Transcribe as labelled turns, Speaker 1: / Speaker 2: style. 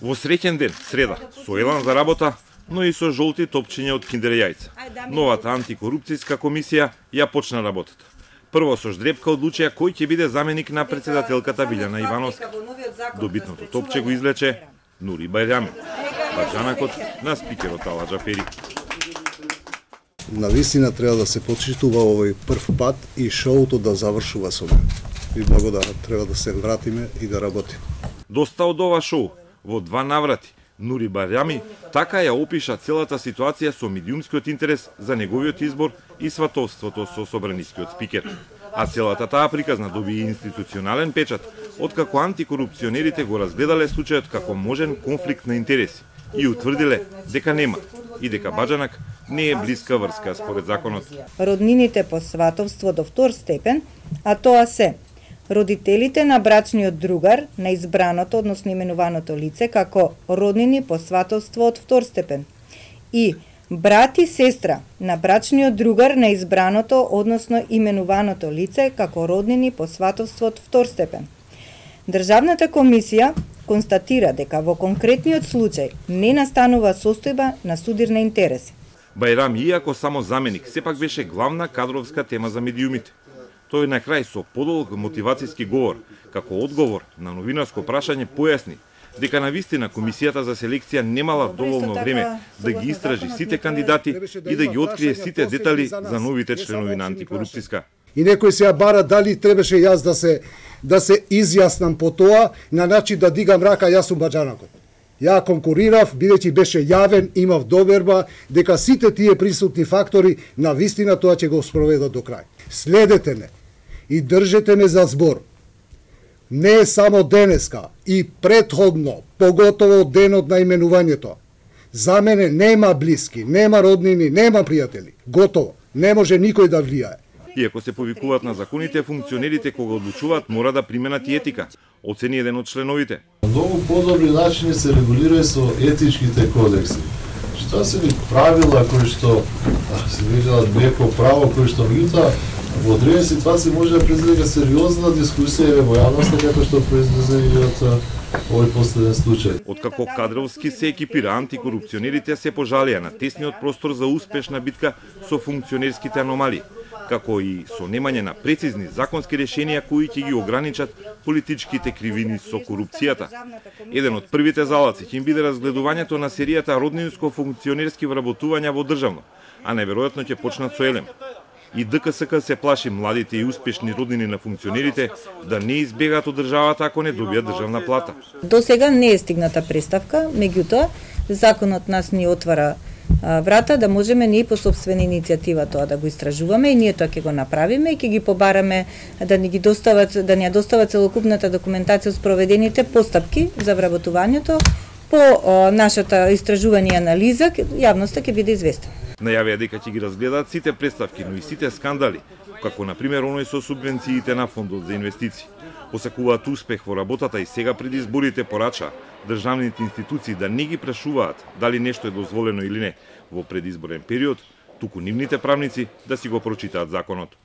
Speaker 1: Во среќен ден, среда, со елан за работа, но и со жолти топчиња од киндер јајца. Новата антикорупцијска комисија ја почна работата. Прво со ждрепка одлучија кој ќе биде заменик на председателката Билјана Ивановска. Добитното топче го извлече Нури Бајрами, баджанакот на спикерот Ала Джафери.
Speaker 2: На вистина треба да се почитува овој прв пат и шоуто да завршува со мене. И благодарам, треба да се вратиме и да работиме.
Speaker 1: Доста од ова шоу, во два наврати, Нури Барјами така ја опиша целата ситуација со медиумскиот интерес за неговиот избор и сватовството со собранискиот спикер. А целата таа приказна доби институционален печат, откако антикорупционерите го разгледале случајот како можен конфликт на интереси и утврдиле дека нема и дека Баджанак не е блиска врска според законот.
Speaker 3: Роднините по сватовство до втор степен, а тоа се родителите на брачниот другар на избраното, односно именуваното лице, како роднини по сватовство од втор степен. И брат и сестра на брачниот другар на избраното, односно именуваното лице, како роднини по сватовство од втор степен. Државната комисија констатира дека во конкретниот случај не настанува состојба на судир на интереси.
Speaker 1: Бајрам, иако само заменик, сепак беше главна кадровска тема за медиумите. Тој на крај со подолг мотивацијски говор, како одговор на новинарско прашање појасни дека на вистина комисијата за селекција немала доволно време да ги истражи сите кандидати и да ги открие сите детали за новите членови на антикорупцијска.
Speaker 2: И некој се ја бара дали требаше јас да се да се изјаснам по тоа на начин да дигам рака јас сум баџанакот. Ја конкурирав, бидејќи беше јавен, имав доверба дека сите тие присутни фактори на вистина тоа ќе го спроведат до крај. Следете ме и држете ме за збор. Не само денеска, и предходно, поготово денот на именувањето. За мене нема блиски, нема роднини, нема пријатели. Готово. Не може никој да влијае.
Speaker 1: Иако се повикуваат на законите, функционерите кога одлучуваат мора да применат и етика, оцени еден од членовите.
Speaker 4: Многу подобри начини се регулира со етичките кодекси. Што се ви правила кои што се виделат неко право кои што меѓутоа во одредени ситуации може да предизвика сериозна дискусија во јавноста како што произлезе и од овој последен случај.
Speaker 1: Откако кадровски се екипира антикорупционерите се пожалија на тесниот простор за успешна битка со функционерските аномалии, како и со немање на прецизни законски решенија кои ќе ги ограничат политичките кривини со корупцијата. Еден од првите залаци ќе им биде разгледувањето на серијата роднинско-функционерски вработувања во државно, а најверојатно ќе почнат со Елем и ДКСК се плаши младите и успешни роднини на функционерите да не избегаат од државата ако не добијат државна плата.
Speaker 3: До сега не е стигната представка, меѓутоа законот нас ни отвара врата да можеме ние по собствена иницијатива тоа да го истражуваме и ние тоа ќе го направиме и ќе ги побараме да ни ги достават да ни ја достават целокупната документација од спроведените постапки за вработувањето по нашата истражување и анализа јавноста ќе биде известена.
Speaker 1: Најавија дека ќе ги разгледаат сите представки, но и сите скандали, како на пример оној со субвенциите на фондот за инвестиции. Осекуваат успех во работата и сега пред изборите порача државните институции да не ги прашуваат дали нешто е дозволено или не во предизборен период, туку нивните правници да си го прочитаат законот.